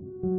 Thank you.